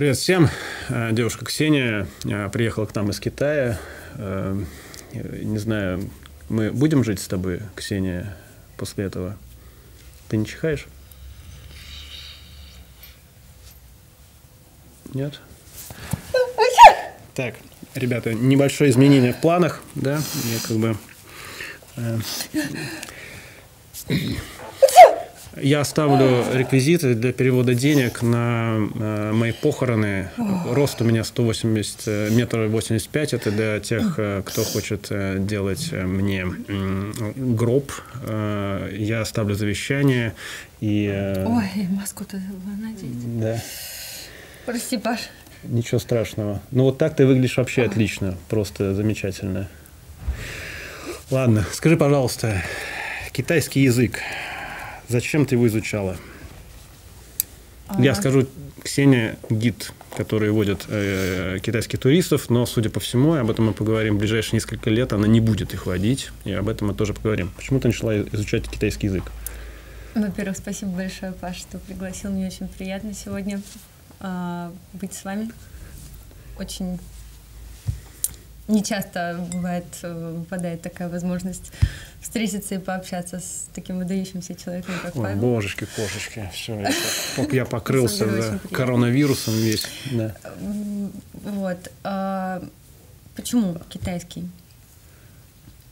Привет всем. Э, девушка Ксения э, приехала к нам из Китая. Э, не знаю, мы будем жить с тобой, Ксения, после этого? Ты не чихаешь? Нет? Так, ребята, небольшое изменение в планах, да? Я как бы... Я оставлю реквизиты для перевода денег на э, мои похороны. Рост у меня 180 э, метров 85. Это для тех, э, кто хочет делать мне гроб. Я оставлю завещание. И, Ой, маску-то забыла надеть. Да. Прости, Паш. Ничего страшного. Ну вот так ты выглядишь вообще отлично. Просто замечательно. Ладно, скажи, пожалуйста, китайский язык. Зачем ты его изучала? А... Я скажу, Ксения гид, который водит э, китайских туристов, но, судя по всему, об этом мы поговорим в ближайшие несколько лет, она не будет их водить, и об этом мы тоже поговорим. Почему ты начала изучать китайский язык? Во-первых, спасибо большое, Паш, что пригласил. Мне очень приятно сегодня э, быть с вами. Очень не часто бывает, э, выпадает такая возможность встретиться и пообщаться с таким выдающимся человеком, как Ой, Павел. божечки, кошечки, все, я покрылся да, коронавирусом весь. Да. Вот. А почему китайский?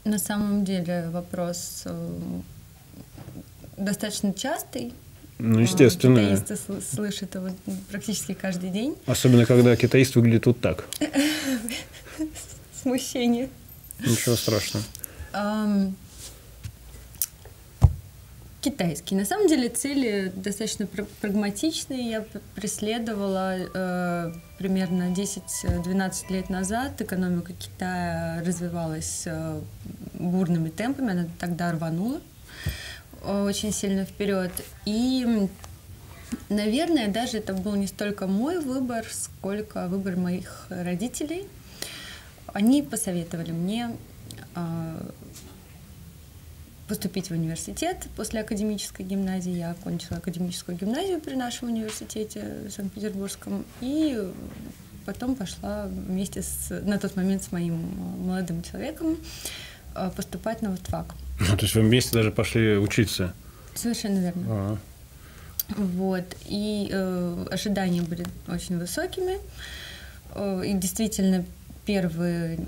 На самом деле вопрос э, достаточно частый. Ну, естественно. Китаисты слышат его практически каждый день. Особенно, когда китаист выглядит вот так. Смущение. Ничего страшного. Um, китайский. На самом деле цели достаточно прагматичные. Я преследовала э, примерно 10-12 лет назад. Экономика Китая развивалась э, бурными темпами, она тогда рванула э, очень сильно вперед. И, наверное, даже это был не столько мой выбор, сколько выбор моих родителей. Они посоветовали мне э, поступить в университет после академической гимназии. Я окончила академическую гимназию при нашем университете Санкт-Петербургском и потом пошла вместе с, на тот момент с моим молодым человеком э, поступать на ВТФАК. Ну, то есть вы вместе даже пошли учиться? Совершенно верно. А-а. Вот. И э, ожидания были очень высокими. Э, и действительно, первые,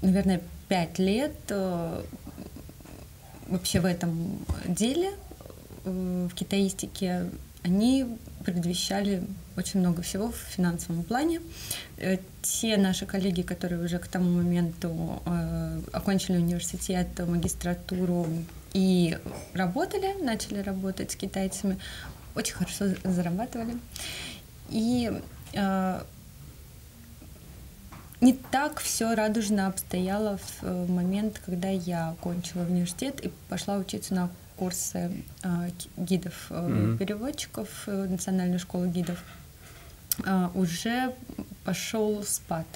наверное, пять лет э, вообще в этом деле, э, в китаистике, они предвещали очень много всего в финансовом плане. Э, те наши коллеги, которые уже к тому моменту окончили университет, магистратуру и работали, начали работать с китайцами, очень хорошо зарабатывали. И не так все радужно обстояло в э, момент, когда я окончила университет и пошла учиться на курсы э, гидов, mm-hmm. переводчиков, э, национальную школу гидов. Э, уже пошел спад.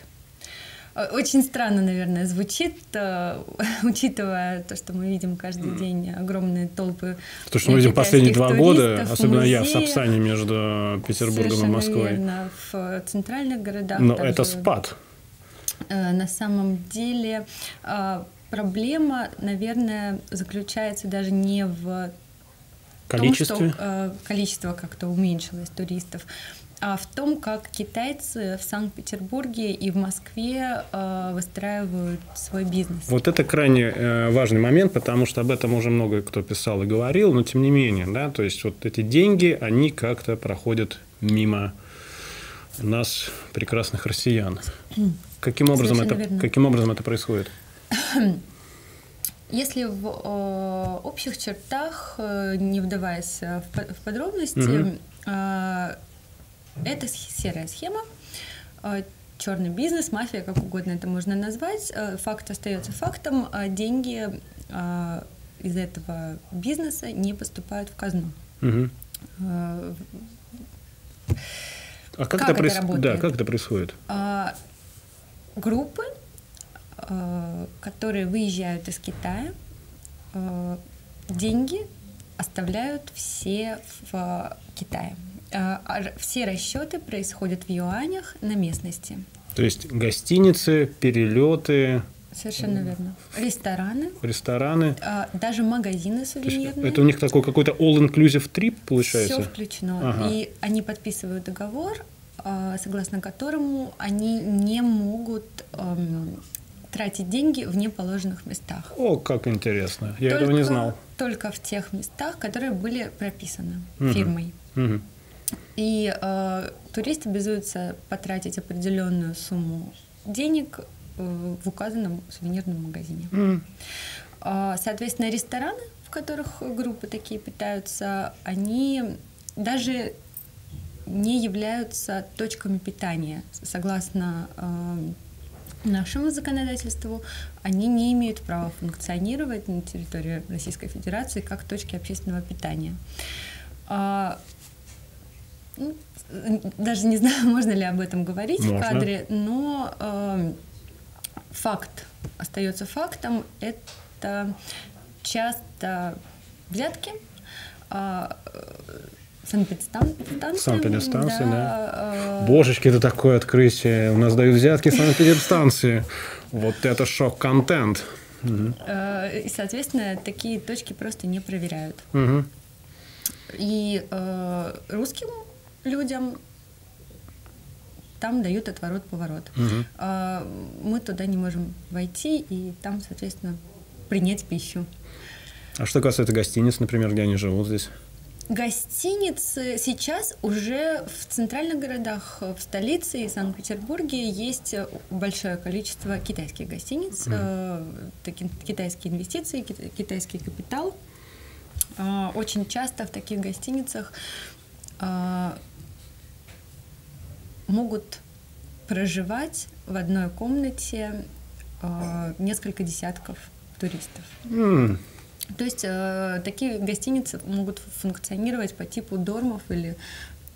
Очень странно, наверное, звучит, учитывая то, что мы видим каждый день огромные толпы. То, что мы видим последние два года, особенно я в Сапсане между Петербургом и Москвой. Верно, в центральных городах. Но это спад. Э, на самом деле э, проблема, наверное, заключается даже не в количестве, том, что э, количество как-то уменьшилось туристов, а в том, как китайцы в Санкт-Петербурге и в Москве э, выстраивают свой бизнес. Вот это крайне э, важный момент, потому что об этом уже много кто писал и говорил, но тем не менее, да, то есть вот эти деньги, они как-то проходят мимо нас, прекрасных россиян. Каким образом, это, каким образом это происходит? Если в о, общих чертах, э, не вдаваясь в, в подробности, угу. э, это серая схема, э, черный бизнес, мафия, как угодно это можно назвать. Э, факт остается фактом, а деньги э, из этого бизнеса не поступают в казну. Угу. Э, а как, как это, это проис... работает? Да, как это происходит? А, группы, а, которые выезжают из Китая, а, деньги оставляют все в Китае. А, все расчеты происходят в юанях на местности. То есть гостиницы, перелеты. Совершенно верно. Рестораны. Рестораны. Даже магазины сувенирные. Это у них такой какой-то all-inclusive трип получается? Все включено. Ага. И они подписывают договор, согласно которому они не могут эм, тратить деньги в неположенных местах. О, как интересно. Я только, этого не знал. Только в тех местах, которые были прописаны угу. фирмой. Угу. И э, турист обязуется потратить определенную сумму денег э, в указанном сувенирном магазине. Mm. Э, соответственно, рестораны, в которых группы такие питаются, они даже не являются точками питания. Согласно э, нашему законодательству, они не имеют права функционировать на территории Российской Федерации как точки общественного питания. А, ну, даже не знаю, можно ли об этом говорить можно. в кадре, но э, факт остается фактом. Это часто взятки. Э, Санэпидстанция, да. да. Э, Божечки, это такое открытие. У нас дают взятки санэпидстанции. Вот это шок-контент. Э, и, соответственно, такие точки просто не проверяют. И э, русским людям там дают отворот-поворот. Угу. Мы туда не можем войти и там, соответственно, принять пищу. А что касается гостиниц, например, где они живут здесь? Гостиницы сейчас уже в центральных городах, в столице и Санкт-Петербурге есть большое количество китайских гостиниц, mm. э, китайские инвестиции, китайский капитал. Э, очень часто в таких гостиницах э, могут проживать в одной комнате э, несколько десятков туристов. Mm. То есть э, такие гостиницы могут функционировать по типу дормов или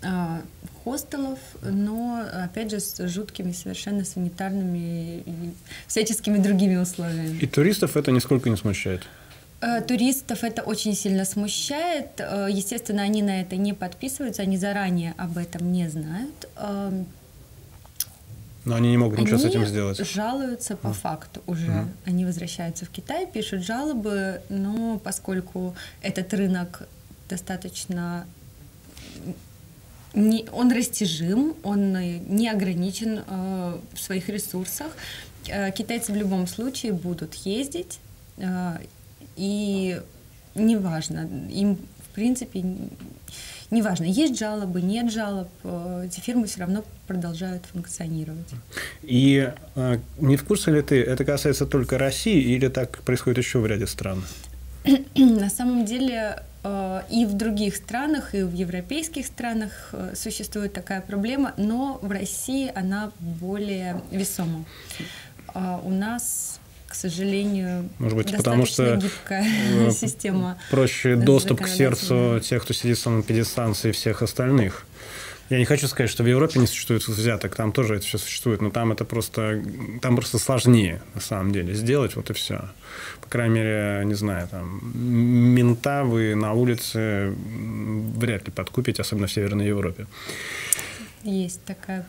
э, хостелов, но опять же с жуткими совершенно санитарными и всяческими другими условиями. И туристов это нисколько не смущает? Э, туристов это очень сильно смущает. Э, естественно, они на это не подписываются, они заранее об этом не знают. Но они не могут ничего они с этим сделать. жалуются по а. факту уже. А. Они возвращаются в Китай, пишут жалобы, но поскольку этот рынок достаточно не, он растяжим, он не ограничен э, в своих ресурсах. Э, китайцы в любом случае будут ездить, э, и неважно, им в принципе неважно, есть жалобы, нет жалоб, э, эти фирмы все равно продолжают функционировать. И э, не в курсе ли ты, это касается только России или так происходит еще в ряде стран? На самом деле э, и в других странах, и в европейских странах э, существует такая проблема, но в России она более весома. У нас к сожалению, Может быть, потому что гибкая э, система. Проще доступ к сердцу тех, кто сидит в санэпидстанции и всех остальных. Я не хочу сказать, что в Европе не существует взяток, там тоже это все существует, но там это просто, там просто сложнее, на самом деле, сделать, вот и все. По крайней мере, не знаю, там, мента вы на улице вряд ли подкупите, особенно в Северной Европе. Есть такая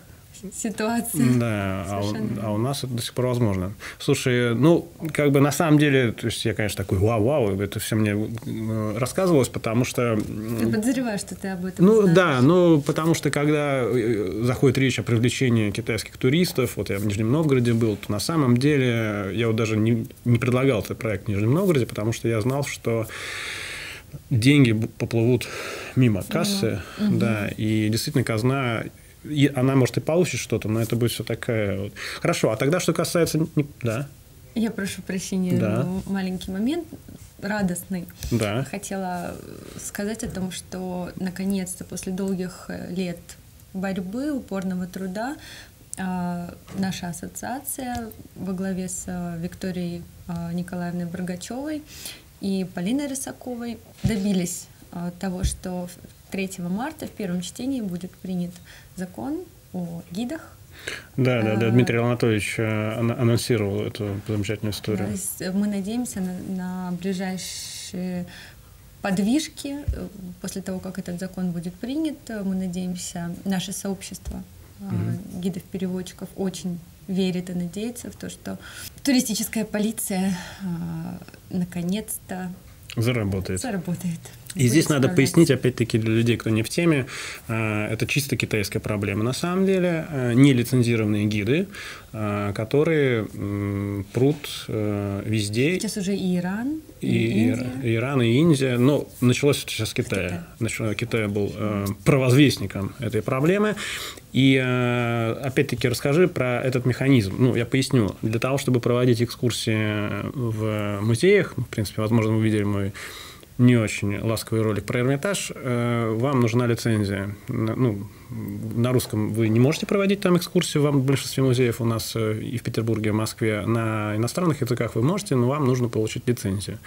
ситуации. Да, а у, а у нас это до сих пор возможно. Слушай, ну, как бы на самом деле, то есть я, конечно, такой, вау-вау, это все мне э, рассказывалось, потому что... Ты подозреваешь, что ты об этом Ну, знаешь. да, ну, потому что когда э, заходит речь о привлечении китайских туристов, вот я в Нижнем Новгороде был, то на самом деле я вот даже не, не предлагал этот проект в Нижнем Новгороде, потому что я знал, что деньги поплывут мимо кассы, угу. да, и действительно казна и она, может, и получит что-то, но это будет все такая... Вот. Хорошо, а тогда, что касается... Да. Я прошу прощения, да. маленький момент радостный. Да. Хотела сказать о том, что наконец-то после долгих э, лет борьбы, упорного труда а, наша ассоциация во главе с э, Викторией а, Николаевной Брагачевой и Полиной Рысаковой добились а, того, что 3 марта в первом чтении будет принят закон о гидах. Да, да, да. А, Дмитрий Анатольевич э, анонсировал эту замечательную историю. Мы надеемся на, на ближайшие подвижки после того, как этот закон будет принят. Мы надеемся, наше сообщество mm-hmm. гидов-переводчиков очень верит и надеется в то, что туристическая полиция наконец-то заработает. Заработает. И здесь надо пояснить, опять-таки, для людей, кто не в теме, а, это чисто китайская проблема. На самом деле, а, нелицензированные гиды, а, которые прут везде. Сейчас уже и Иран, и, и Индия. Иран, и Индия. Но началось сейчас с Китая. Китая. Китай был провозвестником этой проблемы. И опять-таки расскажи про этот механизм. Ну, я поясню. Для того, чтобы проводить экскурсии в музеях, в принципе, возможно, вы видели мой не очень ласковый ролик про Эрмитаж, э, вам нужна лицензия. Ну, на русском вы не можете проводить там экскурсию, вам в большинстве музеев у нас э, и в Петербурге, и в Москве. На иностранных языках вы можете, но вам нужно получить лицензию.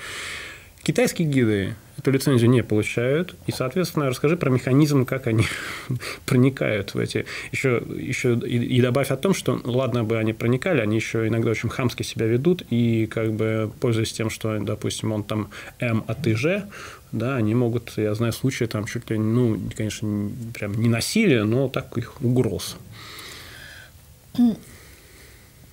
Китайские гиды эту лицензию не получают, и, соответственно, расскажи про механизм, как они проникают в эти... Еще, еще и, и добавь о том, что, ладно бы они проникали, они еще иногда очень хамски себя ведут, и как бы пользуясь тем, что, допустим, он там М, а ты Ж, да, они могут, я знаю случаи, там чуть ли, ну, конечно, прям не насилие, но так их угроз.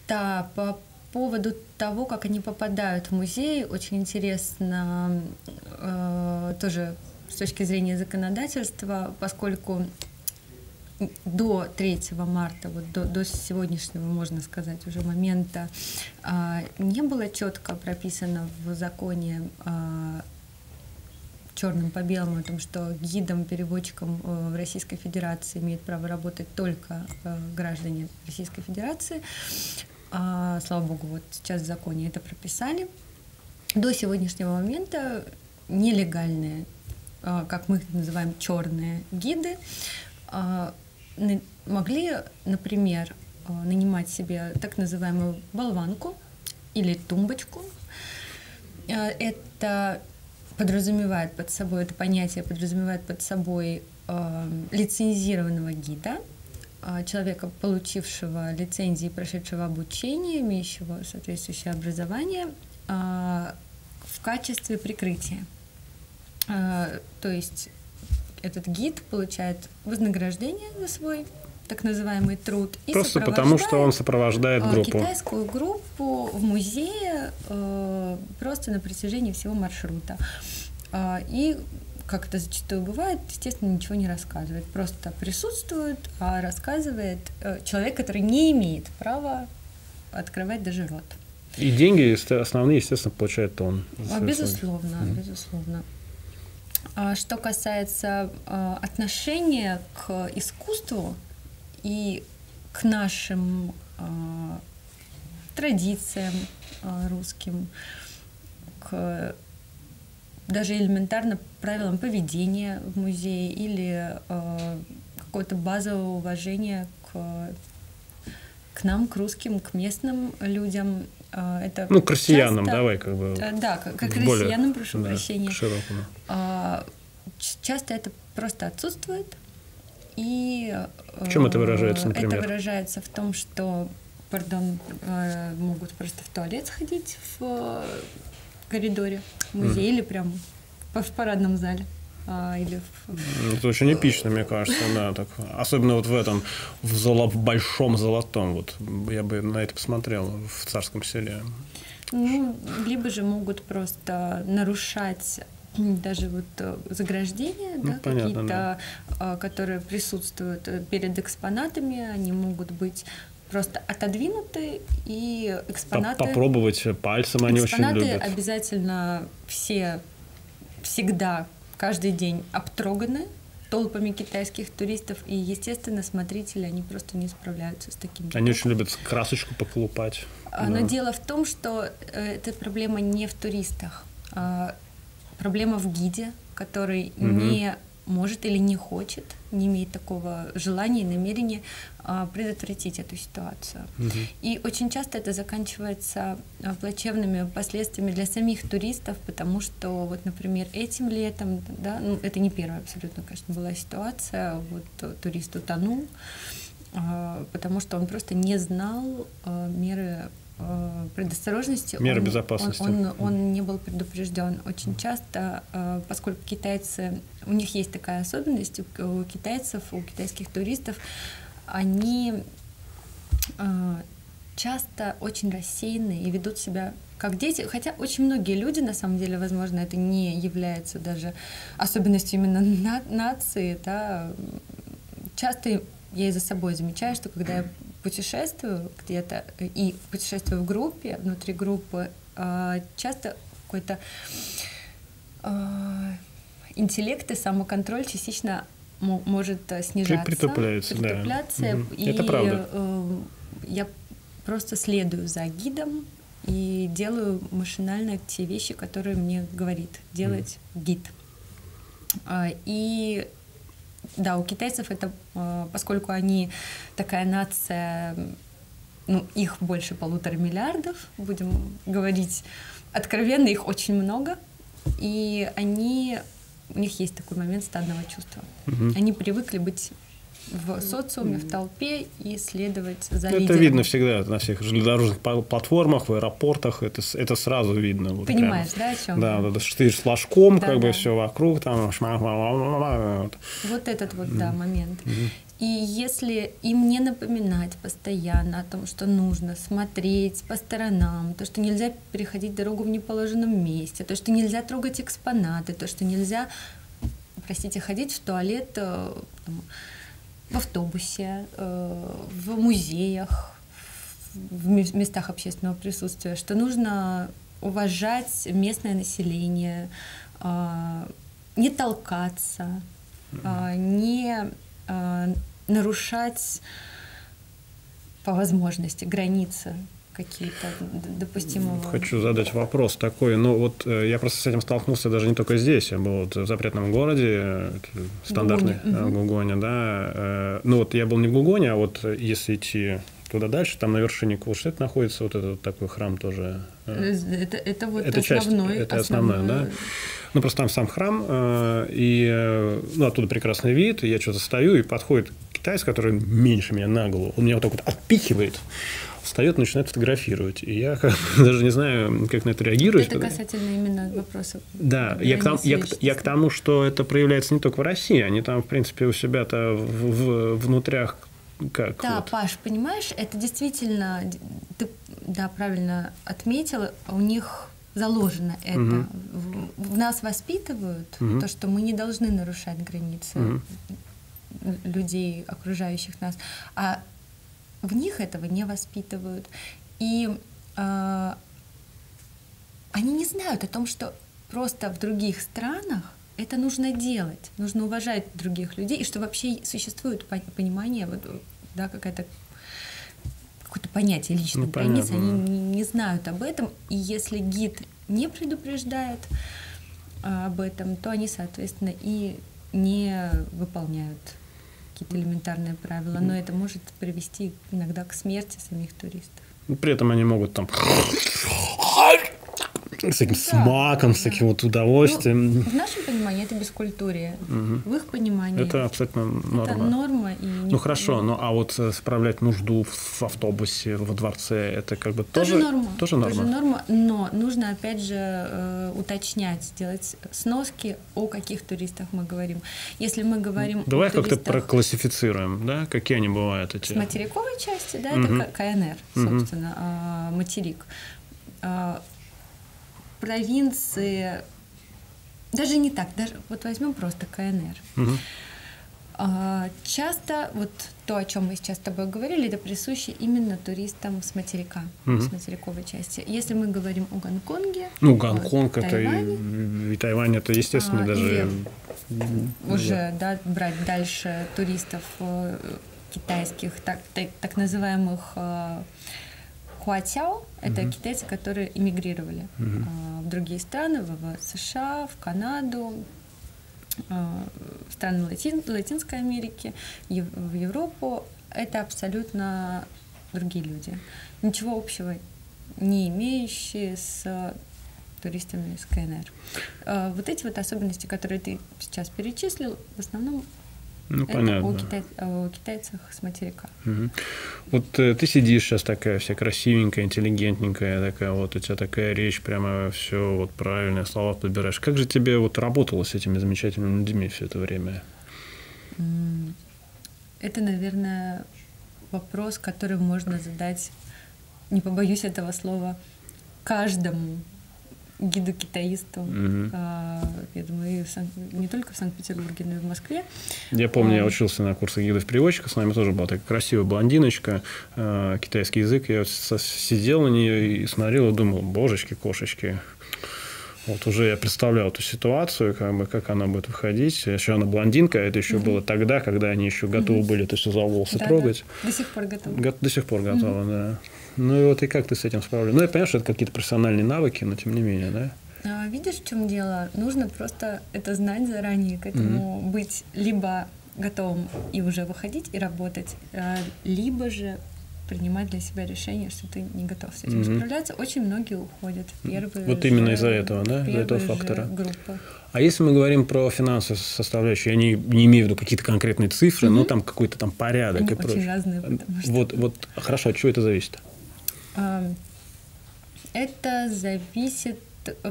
Да, по поводу того, как они попадают в музей, очень интересно э, тоже с точки зрения законодательства, поскольку до 3 марта, вот до, до сегодняшнего, можно сказать, уже момента, э, не было четко прописано в законе э, черным по белому о том, что гидом, переводчиком э, в Российской Федерации имеют право работать только э, граждане Российской Федерации. А, слава богу, вот сейчас в законе это прописали. До сегодняшнего момента нелегальные, а, как мы их называем, черные гиды, а, могли, например, а, нанимать себе так называемую болванку или тумбочку. Это подразумевает под собой, это понятие подразумевает под собой лицензированного гида – а, человека, получившего лицензии, прошедшего обучение, имеющего соответствующее образование, а, в качестве прикрытия. А, то есть этот гид получает вознаграждение за свой так называемый труд. И Просто потому, что он сопровождает группу. Китайскую группу в музее просто на протяжении всего маршрута. И как это зачастую бывает, естественно, ничего не рассказывает. Просто присутствует, а рассказывает э, человек, который не имеет права открывать даже рот. И деньги основные, естественно, получает он. А, безусловно, mm-hmm. безусловно. А что касается а, отношения к искусству и к нашим а, традициям а, русским, к даже элементарно правилам поведения в музее или э, какое-то базовое уважение к, к нам, к русским, к местным людям. Э, это ну, к россиянам, часто, давай как бы. Э, да, как, как к россиянам, прошу да, прощения. Широкому. Э, часто это просто отсутствует. И, в чем это выражается, например? Это выражается в том, что пардон, э, могут просто в туалет сходить в коридоре музея mm. или прям в парадном зале. А, или в... Это очень эпично, мне кажется, да. Так, особенно вот в этом, в, золо, в большом золотом. Вот я бы на это посмотрел в царском селе. Ну, либо же могут просто нарушать даже вот э, заграждения, ну, да, какие-то, да. А, которые присутствуют э, перед экспонатами, они могут быть просто отодвинуты, и экспонаты... Попробовать пальцем они очень любят. Экспонаты обязательно все, всегда, каждый день обтроганы толпами китайских туристов, и, естественно, смотрители, они просто не справляются с таким. Они очень любят красочку поколупать. А, но да. дело в том, что э, эта проблема не в туристах, а проблема в гиде, который угу. не может или не хочет, не имеет такого желания и намерения а, предотвратить эту ситуацию. Угу. И очень часто это заканчивается а, плачевными последствиями для самих туристов, потому что вот, например, этим летом, да, ну это не первая абсолютно, конечно, была ситуация, вот турист утонул, а, потому что он просто не знал меры предосторожности. Меры он, безопасности. Он, он, он не был предупрежден. Очень часто, э, поскольку китайцы, у них есть такая особенность, у, у китайцев, у китайских туристов, они э, часто очень рассеянные и ведут себя как дети, хотя очень многие люди, на самом деле, возможно, это не является даже особенностью именно на, нации, да, часто я и за собой замечаю, что когда я путешествую где-то и путешествую в группе, внутри группы, а, часто какой-то а, интеллект и самоконтроль частично может снижаться, притупляется, притупляться да. и Это правда. Э, я просто следую за гидом и делаю машинально те вещи, которые мне говорит делать mm. гид. А, и да, у китайцев это, э, поскольку они такая нация, ну, их больше полутора миллиардов, будем говорить откровенно, их очень много, и они, у них есть такой момент стадного чувства. Угу. Они привыкли быть в социуме, в толпе и следовать за Это лидером. видно всегда на всех железнодорожных платформах, в аэропортах, это, это сразу видно. Вот Понимаешь, прямо. да, о чем? Да, да, ты с флажком, да, как да. бы все вокруг, там... Вот этот вот, да, момент. И если им не напоминать постоянно о том, что нужно смотреть по сторонам, то, что нельзя переходить дорогу в неположенном месте, то, что нельзя трогать экспонаты, то, что нельзя, простите, ходить в туалет э, там, в автобусе, э, в музеях, в местах общественного присутствия, что нужно уважать местное население, э, не толкаться, э, не нарушать по возможности границы какие-то допустимого. Хочу задать вопрос такой. Ну, вот э, я просто с этим столкнулся даже не только здесь. Я был вот в запретном городе, стандартный Гугоне, угу. Гугоне, да. Э, ну, вот я был не в Гугоне, а вот если идти туда дальше, там на вершине Кулштет находится вот этот такой храм тоже. Это, это вот это основной. Часть, это основной, основной, да. Ну, просто там сам храм, и ну, оттуда прекрасный вид, я что-то стою, и подходит китаец, который меньше меня на голову, он меня вот так вот отпихивает, встает, начинает фотографировать. И я даже не знаю, как на это реагировать. Это касательно именно вопросов. Да, я к, тому, я, я к тому, что это проявляется не только в России, они там, в принципе, у себя-то в, в, внутрях как? Да, вот? Паш, понимаешь, это действительно, ты, да, правильно отметила, у них заложено это. Угу. В, в нас воспитывают угу. то, что мы не должны нарушать границы угу. людей, окружающих нас. А в них этого не воспитывают. И э, они не знают о том, что просто в других странах это нужно делать, нужно уважать других людей, и что вообще существует понимание, вот, да, какая-то какое-то понятие личной ну, границы, они не, не знают об этом, и если гид не предупреждает а, об этом, то они, соответственно, и не выполняют какие-то элементарные правила, но это может привести иногда к смерти самих туристов. При этом они могут там с таким да, смаком, с таким вот удовольствием. Ну, в нашем понимании это бескультурие. Угу. В их понимании это абсолютно норма. Это норма. И ну хорошо, ну а вот э, справлять нужду в автобусе, во дворце, это как бы тоже, тоже норма. Тоже норма. Тоже норма, но нужно опять же э, уточнять, делать сноски, о каких туристах мы говорим. Если мы говорим Давай как-то проклассифицируем, да, какие они бывают эти. С материковой части, да, угу. это КНР, собственно, угу. материк а, провинции, даже не так, даже вот возьмем просто КНР. Угу. Часто вот то, о чем мы сейчас с тобой говорили, это присуще именно туристам с материка, угу. с материковой части. Если мы говорим о Гонконге, ну Гонконг это и, и Тайвань это естественно а, даже уже да, брать дальше туристов э, китайских, так, так, так называемых э, Хуатяо – это угу. китайцы, которые эмигрировали угу. в другие страны, в США, в Канаду, а, в страны Латин, Латинской Америки, в Европу. Это абсолютно другие люди. Ничего общего не имеющие с туристами из КНР. А, вот эти вот особенности, которые ты сейчас перечислил, в основном Ну, Это понятно. У, китай, у китайцев с материка. Угу. Вот э, ты сидишь сейчас такая вся красивенькая, интеллигентненькая, такая вот у тебя такая речь, прямо все вот правильные слова подбираешь. Как же тебе вот работало с этими замечательными людьми все это время? Это, наверное, вопрос, который можно задать, не побоюсь этого слова, каждому гиду-китаисту. Угу. А, я думаю, и Сан... не только в Санкт-Петербурге, но и в Москве. Я помню, а... я учился на курсах гидов-переводчиков, с нами тоже была такая красивая блондиночка, а, китайский язык. Я сидел на нее и смотрел и думал, божечки, кошечки, вот уже я представлял эту ситуацию, как, бы, как она будет выходить. Еще она блондинка, это еще mm-hmm. было тогда, когда они еще готовы mm-hmm. были это все за волосы да, трогать. Да. До сих пор готовы. Го- до сих пор готовы, mm-hmm. да. Ну и вот и как ты с этим справляешься? Ну, я понимаю, что это какие-то профессиональные навыки, но тем не менее, да? А, видишь, в чем дело? Нужно просто это знать заранее, к этому mm-hmm. быть либо готовым и уже выходить и работать, а, либо же принимать для себя решение, что ты не готов с этим mm-hmm. справляться. Очень многие уходят первые Вот именно из-за этого, да? Из-за этого фактора. Группы. А если мы говорим про финансовую составляющую, я не, не имею в виду какие-то конкретные цифры, mm-hmm. но там какой-то там порядок Они и очень прочее. разные, потому что... Вот, вот, хорошо, от чего это зависит? Это зависит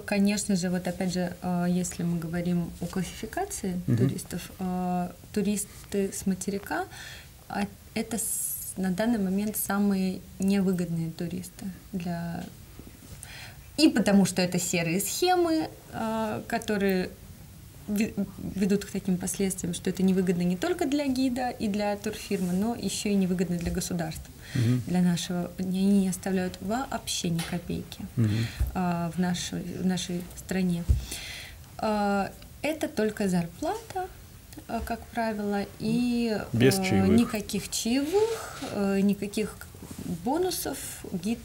конечно же, вот опять же, а, если мы говорим о классификации mm-hmm. туристов, а, туристы с материка а, это на данный момент самые невыгодные туристы для и потому что это серые схемы, которые ведут к таким последствиям, что это невыгодно не только для гида и для турфирмы, но еще и невыгодно для государства. Угу. Для нашего они не оставляют вообще ни копейки угу. а, в, нашей, в нашей стране. А, это только зарплата, а, как правило, и Без а, чаевых. никаких чаевых, а, никаких бонусов гид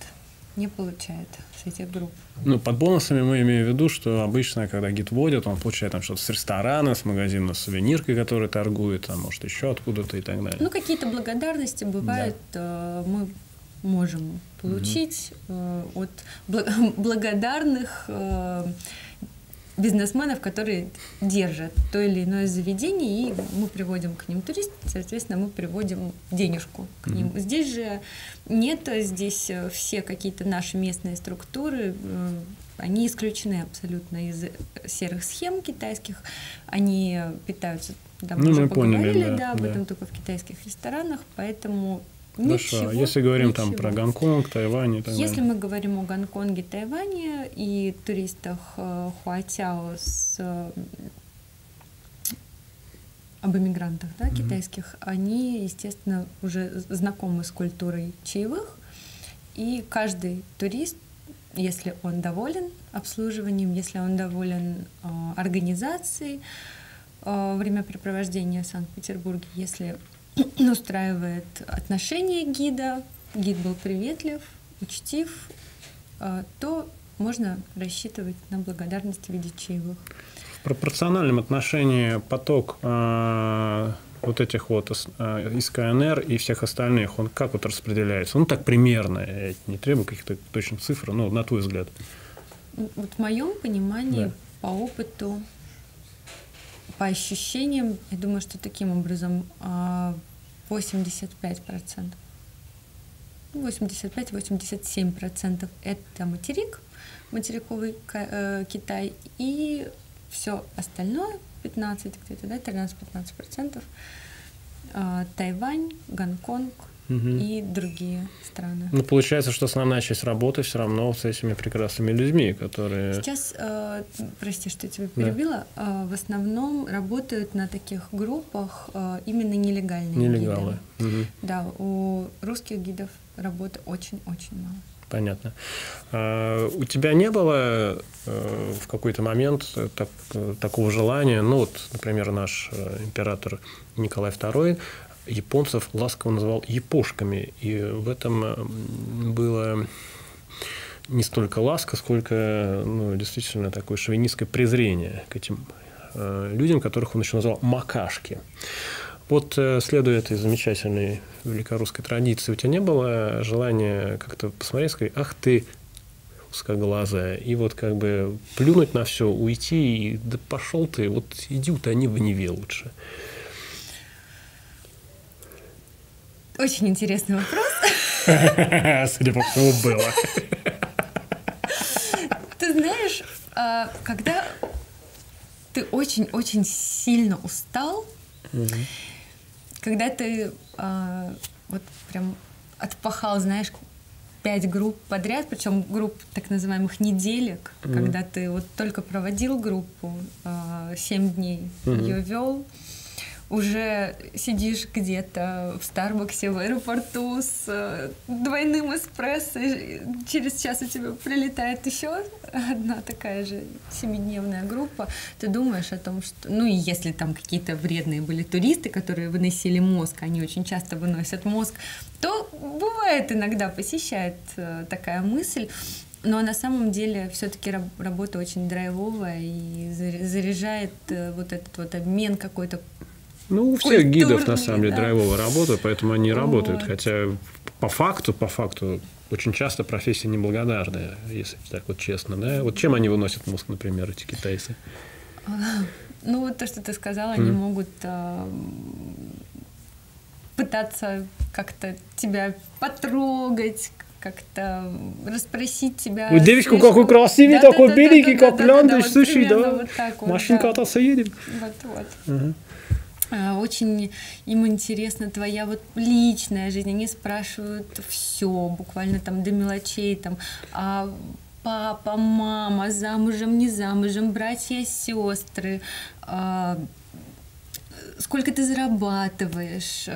не получает с этих групп. Ну, под бонусами мы имеем в виду, что обычно, когда гид водит, он получает там что-то с ресторана, с магазина с сувениркой, который торгует, а может еще откуда-то и так далее. Ну, какие-то благодарности бывают, да. Э, мы можем получить угу. от благодарных э, бизнесменов, которые держат то или иное заведение, и мы приводим к ним турист, соответственно, мы приводим денежку к ним. Mm-hmm. Здесь же нет, здесь э, все какие-то наши местные структуры, э, они исключены абсолютно из серых схем китайских, они питаются, да, мы ну, уже мы поговорили, поняли, да, да, об да. этом только в китайских ресторанах, поэтому Хорошо. Ничего, если говорим ничего. там про Гонконг, Тайвань и так Если далее. мы говорим о Гонконге, Тайване и туристах э, Хуатяо с э, об иммигрантах да, mm-hmm. китайских, они, естественно, уже знакомы с культурой чаевых, и каждый турист, если он доволен обслуживанием, если он доволен э, организацией э, времяпрепровождения в Санкт-Петербурге, если устраивает отношение гида, гид был приветлив, учтив, а, то можно рассчитывать на благодарность в виде чаевых. В пропорциональном отношении поток э, вот этих вот э, из КНР и всех остальных, он как вот распределяется? Ну, так примерно, я не требую каких-то точных цифр, но на твой взгляд. Вот в моем понимании, да. по опыту, по ощущениям, я думаю, что таким образом 85%. 85-87% это материк, материковый э, Китай, и все остальное, 15 где-то, да, 13-15%, э, Тайвань, Гонконг, угу. и другие страны. Ну, получается, что основная часть работы все равно с этими прекрасными людьми, которые... Сейчас, э, прости, что я тебя перебила, да. э, в основном работают на таких группах э, именно нелегальные Нелегалы. гиды. Угу. Да, у русских гидов работы очень-очень мало. Понятно. А, у тебя не было э, в какой-то момент так, такого желания, ну вот, например, наш э, император Николай II японцев ласково называл япошками. И в этом было не столько ласка, сколько ну, действительно такое шовинистское презрение к этим э, людям, которых он еще назвал макашки. Вот э, следуя этой замечательной великорусской традиции, у тебя не было желания как-то посмотреть, сказать, ах ты узкоглазая, и вот как бы плюнуть на все, уйти, и да пошел ты, вот иди утони в Неве лучше. Очень интересный вопрос. Судя по всему, было. Ты знаешь, а, когда ты очень-очень сильно устал, когда ты а, вот прям отпахал, знаешь, пять групп подряд, причем групп так называемых неделек, mm-hmm. когда ты вот только проводил группу, а, семь дней mm-hmm. ее вел, уже сидишь где-то в Старбаксе в аэропорту с э, двойным эспрессо, через час у тебя прилетает еще одна такая же семидневная группа, ты думаешь о том, что... Ну и если там какие-то вредные были туристы, которые выносили мозг, они очень часто выносят мозг, то бывает иногда посещает э, такая мысль, но на самом деле все-таки работа очень драйвовая и заряжает э, вот этот вот обмен какой-то ну, у всех гидов, на самом деле, да. драйвовая работа, поэтому они вот. работают. Хотя по факту, по факту, очень часто профессия неблагодарная, если так вот честно. Да? Вот чем они выносят мозг, например, эти китайцы? Ну, вот то, что ты сказала, mm. они могут э, пытаться как-то тебя потрогать, как-то расспросить тебя. Ой, девочку, слишком... какой красивый, да, такой да, беленький, да, как да, ландыш, да, да, слушай, да, вот вот, машинка да. кататься едем. Вот, вот. Угу. А, очень им интересна твоя вот личная жизнь. Они спрашивают все, буквально там до мелочей, там, а папа, мама, замужем, не замужем, братья, сестры, а, сколько ты зарабатываешь,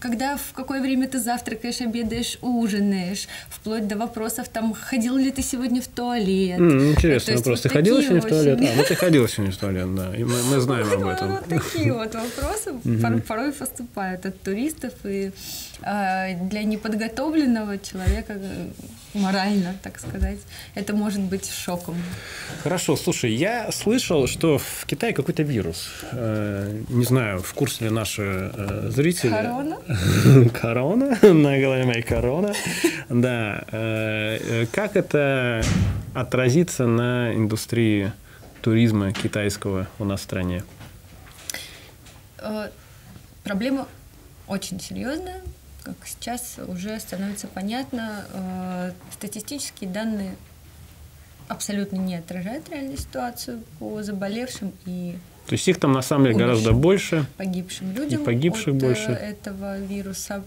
когда, в какое время ты завтракаешь, обедаешь, ужинаешь, вплоть до вопросов, там, ходил ли ты сегодня в туалет. Mm, интересный вопрос. Вот ты ходила сегодня очень... в туалет? А, ну ты ходила сегодня в туалет, да. И мы, мы знаем об этом. Вот такие вот вопросы порой поступают от туристов, и для неподготовленного человека э, морально, так сказать, это может быть шоком. Хорошо, слушай, я слышал, что в Китае какой-то вирус. Э, не знаю, в курсе ли наши э, зрители. Корона? Корона, на голове моей корона. Да. Как это отразится на индустрии туризма китайского у нас в стране? Проблема очень серьезная как сейчас уже становится понятно, э, статистические данные абсолютно не отражают реальную ситуацию по заболевшим и то есть их там на самом деле гораздо больше. Погибшим людям. И погибших от больше. Э, этого вируса.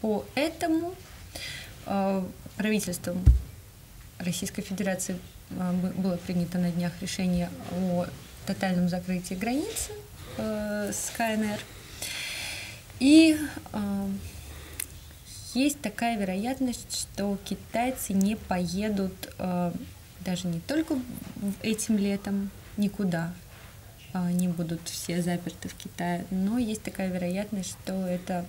Поэтому э, правительством Российской Федерации э, было принято на днях решение о тотальном закрытии границы э, с КНР. И э, есть такая вероятность, что китайцы не поедут э, даже не только этим летом никуда, они будут все заперты в Китае, но есть такая вероятность, что это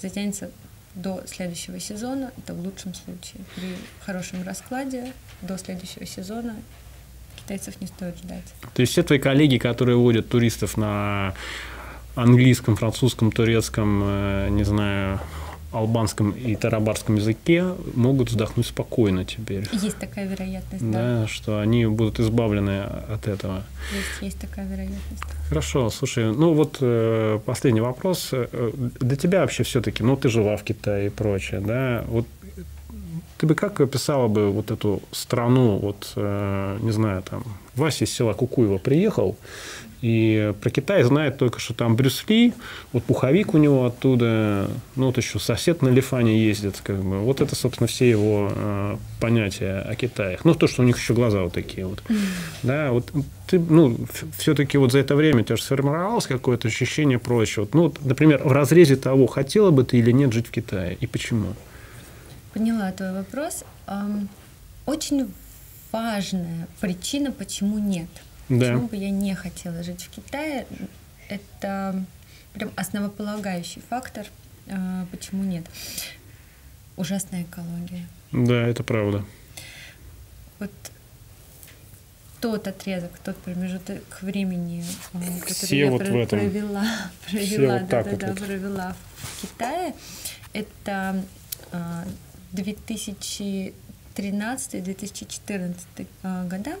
затянется до следующего сезона, это в лучшем случае. При хорошем раскладе до следующего сезона китайцев не стоит ждать. То есть все твои коллеги, которые водят туристов на английском, французском, турецком, э, не знаю, албанском и тарабарском языке могут вздохнуть спокойно теперь. Есть такая вероятность, да. Да, что они будут избавлены от этого. Есть, есть такая вероятность. Хорошо, слушай, ну вот э, последний вопрос. Э, для тебя вообще все-таки, ну ты жила в Китае и прочее, да, вот ты бы как описала бы вот эту страну, вот, э, не знаю, там, Вася из села Кукуева приехал, и про Китай знает только, что там Брюс Ли, вот пуховик у него оттуда, ну вот еще сосед на Лифане ездит, как бы. Вот это, собственно, все его э, понятия о Китае. Ну, то, что у них еще глаза вот такие вот. Mm. Да, вот ты, ну, все-таки вот за это время у тебя же сформировалось какое-то ощущение прочего. Ну, вот, например, в разрезе того, хотела бы ты или нет жить в Китае, и почему? Поняла твой вопрос. Очень важная причина, почему нет – да. Почему бы я не хотела жить в Китае? Это прям основополагающий фактор. А, почему нет? Ужасная экология. Да, это правда. Вот тот отрезок, тот промежуток времени, а, который Все я вот про- провела, провела, вот да, да, вот да, вот. провела в Китае, это 2013-2014 а, года.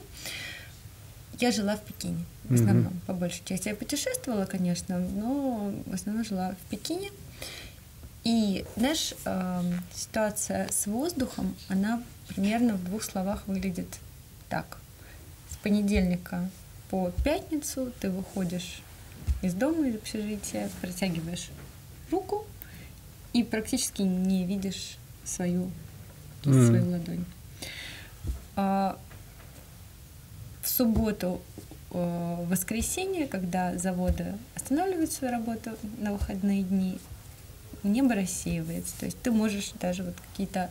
Я жила в Пекине в основном, mm-hmm. по большей части. Я путешествовала, конечно, но в основном жила в Пекине. И, знаешь, эм, ситуация с воздухом, она примерно в двух словах выглядит так. С понедельника по пятницу ты выходишь из дома, из общежития, протягиваешь руку и практически не видишь свою, mm. свою ладонь. А в субботу, э, воскресенье, когда заводы останавливают свою работу на выходные дни, небо рассеивается. То есть ты можешь даже вот какие-то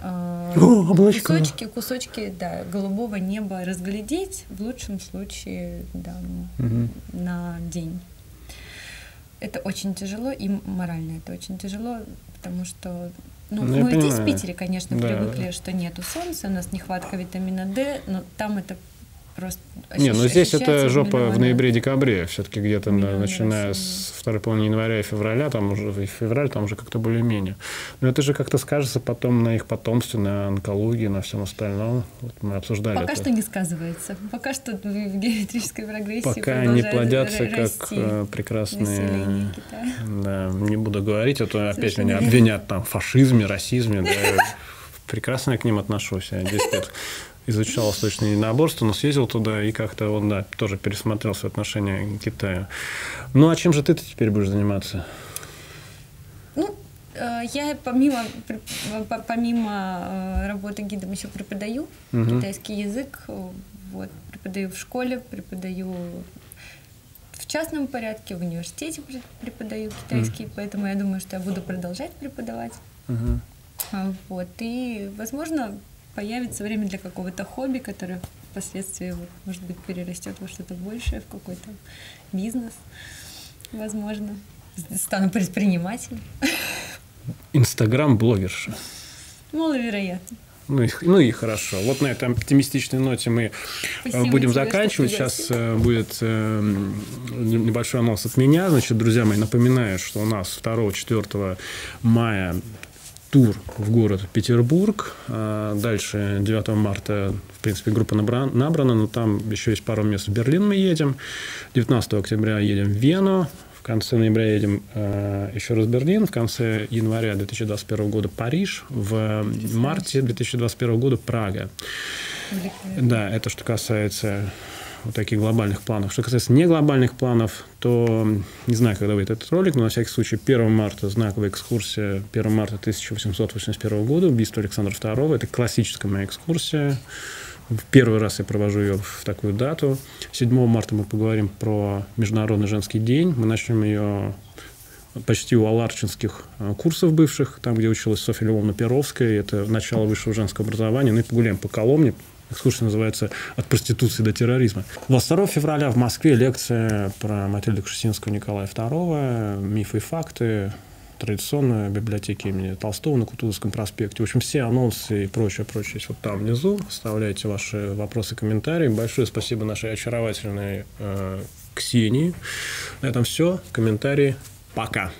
э, О, кусочки, кусочки да, голубого неба разглядеть в лучшем случае да, угу. на день. Это очень тяжело, и морально это очень тяжело, потому что ну, ну мы здесь в Питере, конечно, да, привыкли, что нету солнца, у нас нехватка витамина D, но там это просто Не, ну здесь это жопа в ноябре-декабре, все-таки где-то да, начиная с второй половины января и февраля, там уже и февраль там уже как-то более-менее. Но это же как-то скажется потом на их потомстве, на онкологии, на всем остальном. Вот мы обсуждали Пока это. что не сказывается. Пока что в геометрической прогрессии Пока не плодятся как э, прекрасные... Да, не буду говорить, а то опять меня обвинят там в фашизме, расизме. Да, прекрасно я к ним отношусь. Я 10 лет изучал восточное единоборство, но съездил туда и как-то он, да, тоже пересмотрел свое отношение к Китаю. Ну, а чем же ты теперь будешь заниматься? Ну, э, я помимо, помимо э, работы гидом еще преподаю угу. китайский язык. Вот, преподаю в школе, преподаю в частном порядке, в университете преподаю китайский, mm. поэтому я думаю, что я буду продолжать преподавать. Uh-huh. Вот, и, возможно, появится время для какого-то хобби, которое впоследствии, может быть, перерастет во что-то большее, в какой-то бизнес, возможно. Стану предпринимателем. Инстаграм-блогерша. Маловероятно. Ну и, ну и хорошо. Вот на этой оптимистичной ноте мы э, Спасибо будем тебе, заканчивать. Сейчас э, будет э, небольшой анонс от меня. Значит, друзья мои, напоминаю, что у нас 2-4 мая тур в город Петербург. А дальше 9 марта, в принципе, группа набрана, но там еще есть пару мест. В Берлин мы едем. 19 октября едем в Вену. В конце ноября едем э, еще раз в Берлин. В конце января 2021 года Париж. В марте 2021 года Прага. Да, это что касается вот таких глобальных планов. Что касается неглобальных планов, то не знаю, когда выйдет этот ролик, но на всякий случай 1 марта знаковая экскурсия 1 марта 1881 года, убийство Александра II. Это классическая моя экскурсия. Первый раз я провожу ее в такую дату. 7 марта мы поговорим про Международный женский день. Мы начнем ее почти у аларчинских э, курсов бывших, там, где училась Софья Львовна Перовская. Это начало высшего женского образования. Ну и погуляем по Коломне, Экскурсия называется «От проституции до терроризма». 22 февраля в Москве лекция про Матильду Кшесинского Николая II, мифы и факты, традиционно библиотеки имени Толстого на Кутузовском проспекте. В общем, все анонсы и прочее, прочее есть вот там внизу. Оставляйте ваши вопросы, комментарии. Большое спасибо нашей очаровательной э, Ксении. На этом все. Комментарии. Пока.